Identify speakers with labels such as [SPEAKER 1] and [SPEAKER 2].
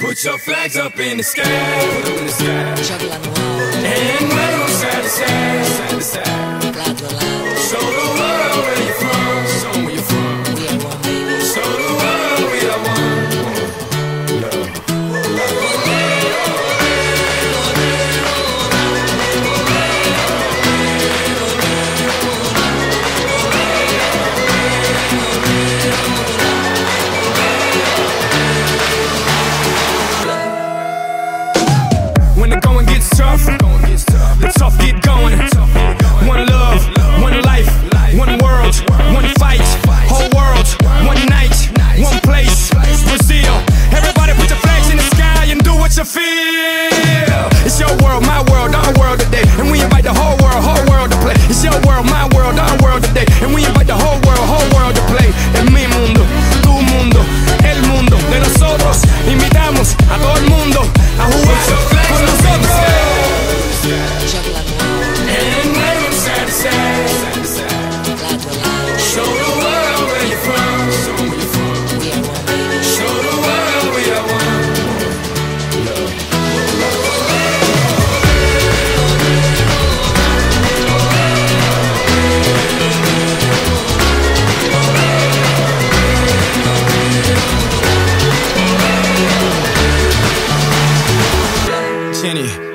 [SPEAKER 1] Put your flags up in the sky, the. feel. It's your world, my world, our world today. And we invite the whole world, whole world to play. It's your world, my world, our world today. And we invite the whole world. Tinny.